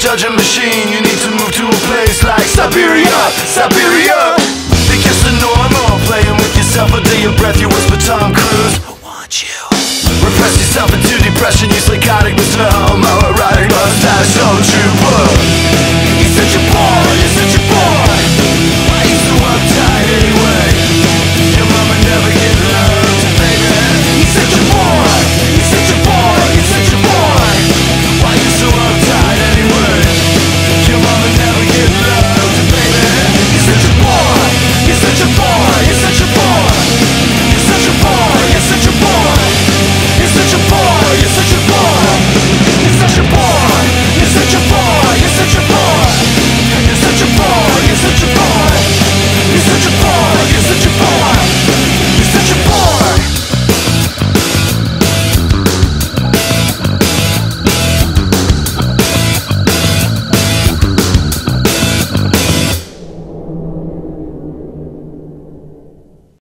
Judge a machine You need to move to a place like Siberia, Siberia. It the normal Playing with yourself under your breath You whisper Tom Cruise. I want you. Repress yourself into depression You psychotic Mr. Homoerotic mustache No trooper You said